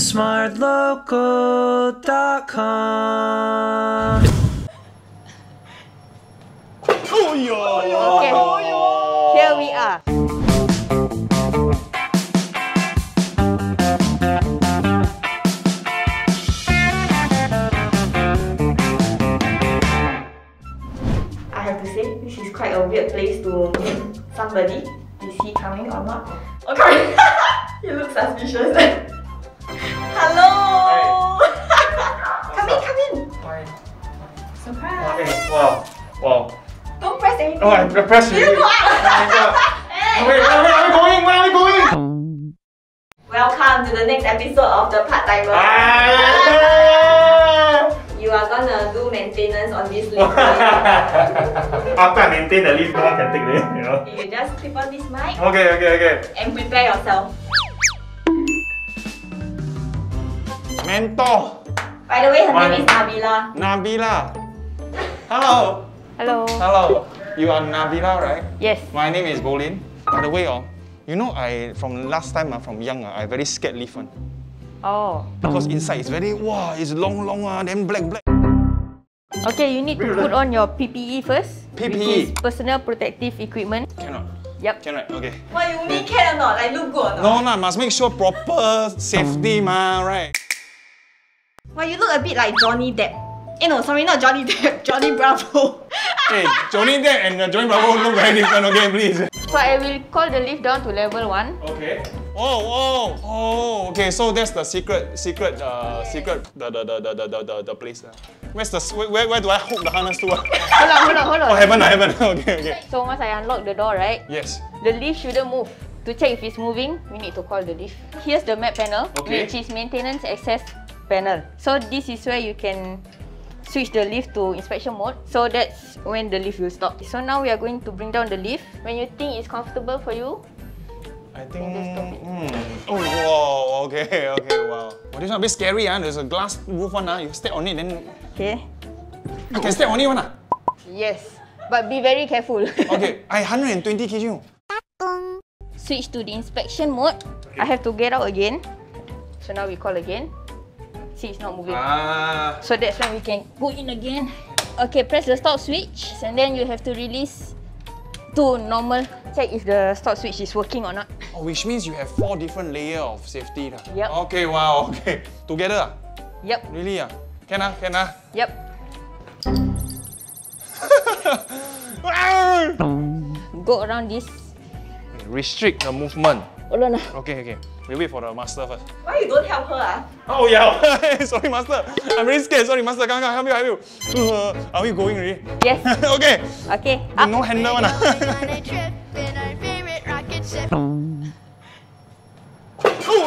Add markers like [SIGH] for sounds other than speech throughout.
thesmartlocal.com. Okay. Here we are. I have to say, this is quite a weird place to meet somebody. Is he coming or not? Okay. [LAUGHS] he looks suspicious. [LAUGHS] Surprise. Okay, wow, wow. Don't press anything. Oh, I pressed [LAUGHS] You go out. Oh my god. Hey. Wait, where, where are we going? Where are we going? Welcome to the next episode of the Part Timer. Ah! You are gonna do maintenance on this [LAUGHS] lift. After I maintain the lift, no one can take it, you know. you just clip on this mic Okay, okay, okay. and prepare yourself. Mentor, By the way, her One. name is Nabila. Nabila. Hello. Hello. Hello. You are Nabila, right? Yes. My name is Bolin. By the way, oh, you know I from last time, uh, from young, uh, I very scared lift one. Oh. Because inside it's very wow, it's long, long, uh, then black, black. Okay, you need to put on your PPE first. Which PPE. is personal protective equipment. Cannot. Yep. Cannot. Okay. What you mean can or not? Like look good or not? No, nah, must make sure proper safety, ma, right? Well, you look a bit like Johnny Depp. Eh no, sorry, not Johnny Depp. [LAUGHS] Johnny Bravo. Hey, Johnny Depp and uh, Johnny Bravo look very different, okay, please. so I will call the lift down to level one. Okay. Oh, oh, oh. Okay, so that's the secret, secret, uh, secret, the the the the the the, the, the place. Uh. Where's the where, where where do I hook the harness to? Uh? Hold on, hold on, hold on. Oh, heaven, heaven. [LAUGHS] Okay, okay. So once I unlock the door, right? Yes. The lift shouldn't move. To check if it's moving, we need to call the lift. Here's the MAP panel, Okay. which is maintenance access panel. So this is where you can switch the lift to inspection mode. So that's when the lift will stop. So now we are going to bring down the lift. When you think it's comfortable for you, I think. Hmm. Oh, wow. Okay, [LAUGHS] okay, wow. Oh, this one a bit scary, ah. There's a glass roof one, ah. You step on it, then okay? you can step on it, one, ah. Yes, but be very careful. [LAUGHS] Okay, I 120 kg. Switch to the inspection mode. I have to get out again. So now we call again. See, it's not moving. Ah. So that's when we can go in again. Okay, press the stop switch and then you have to release to normal. Check if the stop switch is working or not. Oh, which means you have four different layer of safety, lah. Yep. Okay, wow. Okay, together, ah. Yep, Really, ah. Can, ah, can, ah. yep. [LAUGHS] Go around this. Restrict the movement. Hold on. Okay, okay. We wait for the master first. Why you don't help her? Ah? Oh yeah. [LAUGHS] sorry, master. I'm very scared. Sorry, master. Come, come, help you, help you. Uh, are we going already? Yes. [LAUGHS] okay. Okay. Up. No handle one. ah. on a trip in our favorite rocket ship. oh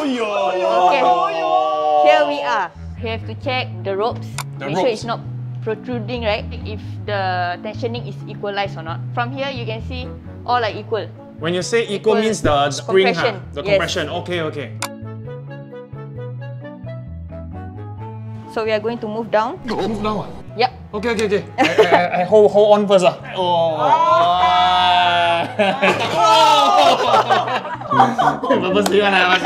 yo. Okay. Here we are. You have to check the ropes. The Make sure it's not protruding, right? If the tensioning is equalized or not. From here, you can see all are equal. When you say equal Equal means the spring, compression, huh? The yes. compression. Okay, okay. So we are going to move down. Move down. ah. Yep. Okay, okay, okay. I, I, I hold, hold on first. Ah. Oh. [LAUGHS] Purposely one, ah.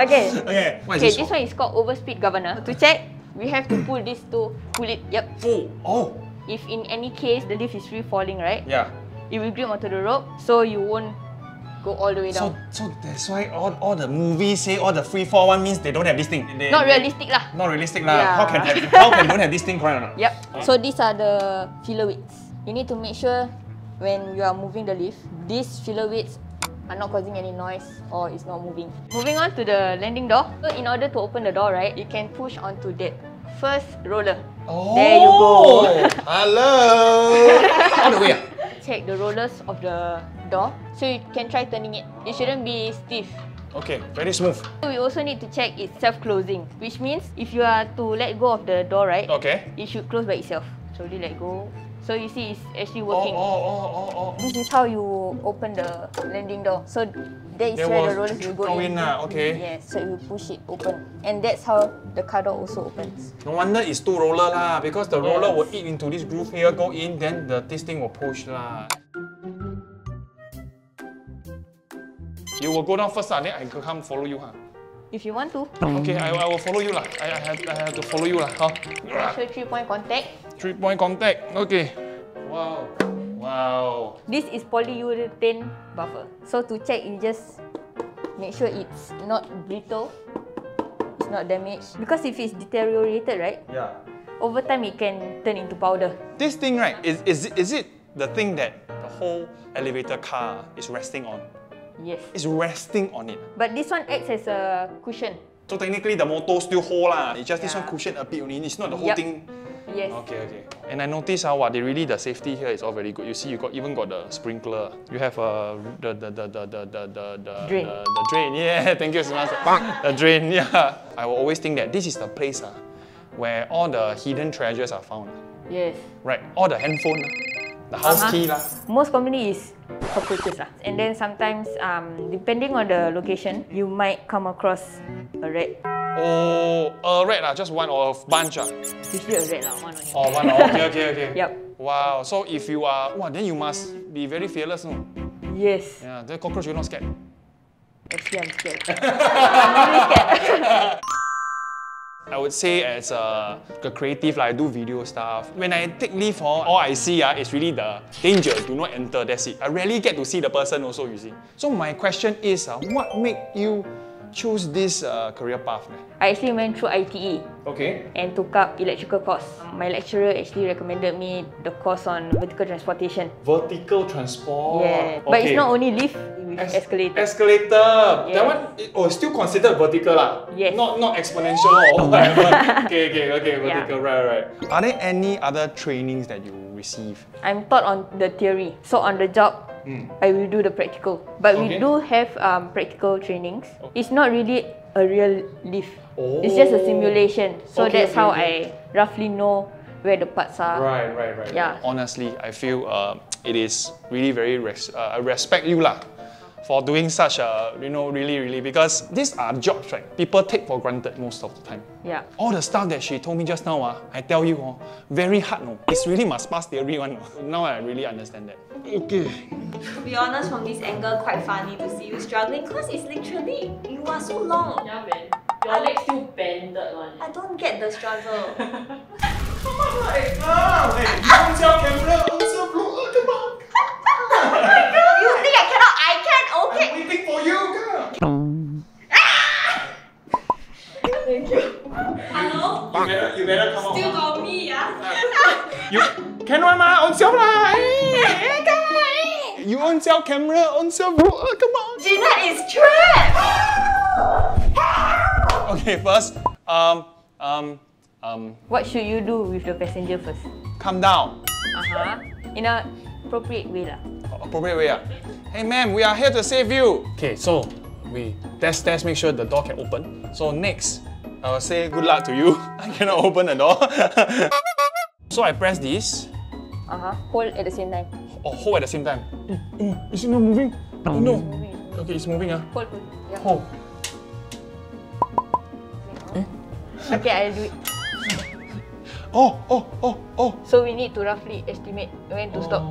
[LAUGHS] Okay. Okay. Okay, is this one is called overspeed governor. To check, we have to pull this to pull it. Yep. Oh. Oh. If in any case the lift is free falling, right? Yeah. It will grip onto the rope, so you won't go all the way down. so so that's why all, all the movies say all the free fall one means they don't have this thing. They- Not they- realistic lah. Not realistic lah. Yeah. How can have, how can don't have this thing correct or not? Yep. So these are the filler weights. You need to make sure when you are moving the lift, these filler weights are not causing any noise or it's not moving. Moving on to the landing door. So in order to open the door, right, you can push onto that first roller. Oh. There you go. Hello. [LAUGHS] all the way. Check the rollers of the door. So you can try turning it. It shouldn't be stiff. Okay, very smooth. We also need to check it's self-closing, which means if you are to let go of the door, right, Okay. it should close by itself. Slowly let go. So you see it's actually Oh, working. oh, oh, oh, oh. This is how you open the landing door. So that is There where the rollers will go, go in lah, mm, okay. Yes, so you push it open. And that's how the car door also opens. No wonder it's two roller lah, because the roller will eat into this groove here, go in, then the this thing will push lah. You will go down first lah, then I can come follow you ha. if you want to. Okay, I, I will follow you lah. I, I, have, I have to follow you lah. Huh? Make sure three point contact. Three point contact. Okay. Wow. Wow. This is polyurethane buffer. So to check, you just make sure it's not brittle, it's not damaged. Because if it's deteriorated, right, Yeah. over time it can turn into powder. This thing, right, is, is, it- is it the thing that the whole elevator car is resting on? Yes. It's resting on it. But this one acts as a cushion. So technically the motor still whole lah. It's just this Yeah. one cushion a bit only. It's not the whole Yup. thing. Yes. Okay, okay. And I noticed how ah, what they really the safety here is all very good. You see, you got even got the sprinkler. You have uh, the, the, the, the, the, the, the, drain. The, the drain. [LAUGHS] Yeah, thank you, Simas. the drain, [LAUGHS] yeah. I will always think that this is the place uh, where all the hidden treasures are found. Yes. Right, all the handphone, the house uh -huh. key. La. Most commonly is cockroaches lah. And then sometimes, um, depending on the location, you might come across a rat. Oh, a rat lah, just one or a bunch ah. Usually a rat lah, one on your Oh, one. oh, Okay, okay, okay. [LAUGHS] Yup. Wow. So if you are, wow, then you must be very fearless, no? Yes. Yeah. The cockroach you're not scared. Actually, I'm scared. [LAUGHS] I'm really scared. [LAUGHS] I would say as a, a creative, like I do video stuff. When I take leave, oh, all I see ah, is really the danger, do not enter, that's it. I rarely get to see the person also, you see. So my question is, ah, what make you choose this uh, career path? man? I actually went through ITE Okay. and took up electrical course. My lecturer actually recommended me the course on vertical transportation. Vertical transport. Yeah. But it's not only lift with Es- escalator. Escalator. That Yeah. one, it- oh, still considered vertical lah. Yes. Not not exponential or whatever. [LAUGHS] okay, okay, okay, Yeah. vertical, right, right. Are there any other trainings that you receive? I'm taught on the theory. So on the job, I will do the practical. But. Okay. we do have um, practical trainings. It's not really a real lift. It's just a Oh. simulation. So Okay, that's okay, how okay. I roughly know where the parts are. Right, right, right. Yeah. Honestly, I feel uh, it is really very res- uh, I respect you lah for doing such a you know really really because these are jobs right people take for granted most of the time. Yeah. All the stuff that she told me just now, ah, I tell you, oh, very hard, no. It's really must pass theory one. no. Now I really understand that. Okay. To be honest, from this angle, quite funny to see you struggling because it's literally you are so long. Yeah, man. Your legs still bended one. I don't get the struggle. [LAUGHS] you think I cannot? I can. Okay. waiting for you, girl. Hello. You better, you better come Still on. got me, yeah. [LAUGHS] You can one ma, on self lah. You on self camera, on self. Oh, come on. Jeanette is trapped. Okay, first, um, um, um, What should you do with the passenger first? calm down. Uh-huh. In a appropriate way lah. Appropriate way, ah. Hey, ma'am, we are here to save you. Okay, so we test, test, make sure the door can open. So next, I will say good luck to you. [LAUGHS] I cannot open the door. [LAUGHS] so I press this. Uh-huh. Hold at the same time. Oh, hold at the same time. Oh, is it not moving? Oh no. Okay, it's moving, ah. Hold, hold. Yeah. Oh. Okay, I'll do it. [LAUGHS] Oh, oh, oh, oh. So we need to roughly estimate when to stop.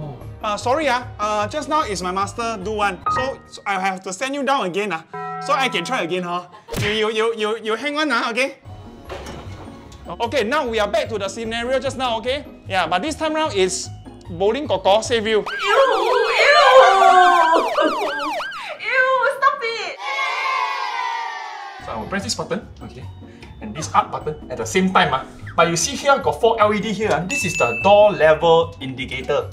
Uh, sorry, ah. Uh, just now is my master do one. So, so I have to send you down again, ah. So I can try again, huh? You, you, you, you, you hang on, ah, okay? Okay, now we are back to the scenario just now, okay? Yeah, but this time round is Bolin koko save you. Ew! Ew! Ew! Stop it! So I will press this button, okay, and this up button at the same time. Ah. But you see here, got four LED here. ah. This is the door level indicator.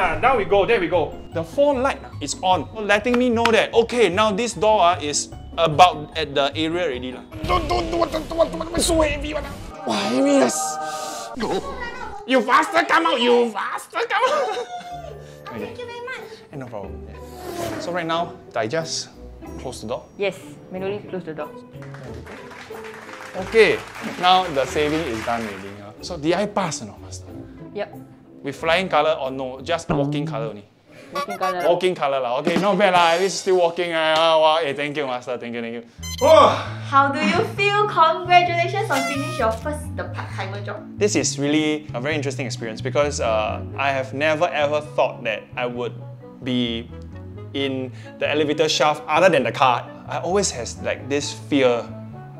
Ah, now we go, there we go. The phone light ah, is on, letting me know that, okay, now this door ah, is about at the area already. lah. Don't, don't, don't, don't, don't, don't, don't, so heavy. one, ah. Wow, heaviness. You faster come out, you faster come out. [LAUGHS] Thank you very much. Eh, no problem. Yeah. So right now, I just close the door. Yes, manually close the door. Okay, now the saving is done already. ah. So did I pass or not, master? Yep. With flying color or no? Just walking color only. Working colour. Walking color lah. Okay, not bad lah. At least still walking. Ah, wow. Eh, thank you, master. Thank you, thank you. How do you feel? Congratulations on finishing your first the part-timer job. This is really a very interesting experience because uh, I have never ever thought that I would be in the elevator shaft other than the car. I always has like this fear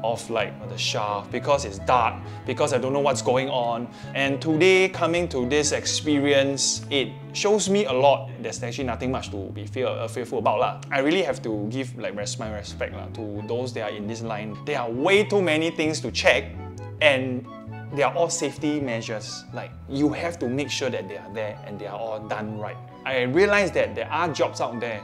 of like the shaft because it's dark, because I don't know what's going on. And today, coming to this experience, it shows me a lot. There's actually nothing much to be fear, uh, fearful about. lah. I really have to give like res- my respect lah, to those that are in this line. There are way too many things to check and they are all safety measures. Like you have to make sure that they are there and they are all done right. I realize that there are jobs out there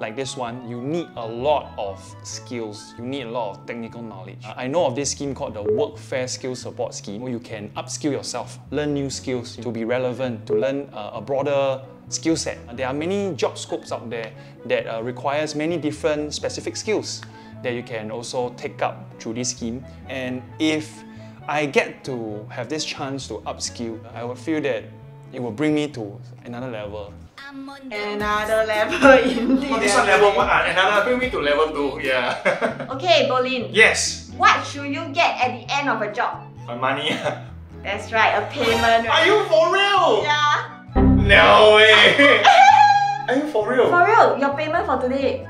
like this one, you need a lot of skills. You need a lot of technical knowledge. I know of this scheme called the Workfare Skill Support Scheme, where you can upskill yourself, learn new skills to be relevant, to learn uh, a broader skill set. There are many job scopes out there that uh, requires many different specific skills that you can also take up through this scheme. And if I get to have this chance to upskill, I would feel that it will bring me to another level. Another level [LAUGHS] indeed. Oh, this one level one, ah, another bring me to level two. Yeah. [LAUGHS] Okay, Bolin. yes. What should you get at the end of a job? My money. [LAUGHS] That's right, a payment. Are you for real? Yeah. No way. Are you for real? For real, your payment for today.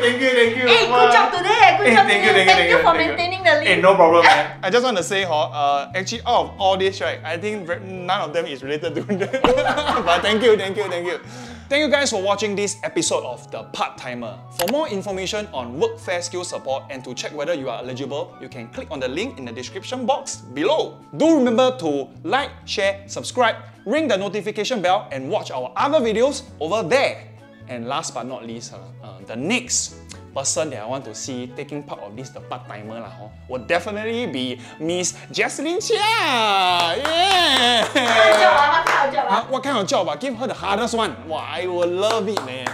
Thank you, thank you. Hey, good job today. Good Hey, job thank today. you, thank you, thank you, for thank you. maintaining the Hey, link. no problem, man. [LAUGHS] I just want to say, huh, uh, actually, out of all this, right, I think none of them is related to [LAUGHS] that. [LAUGHS] but thank you, thank you, thank you. Thank you guys for watching this episode of The Part Timer. For more information on workfare skill support and to check whether you are eligible, you can click on the link in the description box below. Do remember to like, share, subscribe, ring the notification bell, and watch our other videos over there. And last but not least, uh, uh, the next person that I want to see taking part of this the part timer lah, hor, will definitely be Miss Jesselyn Chia. Yeah. What kind of job, ah? What kind of job, ah? Huh? What kind of job? ah? Give her the hardest one. Wow, I will love it, man.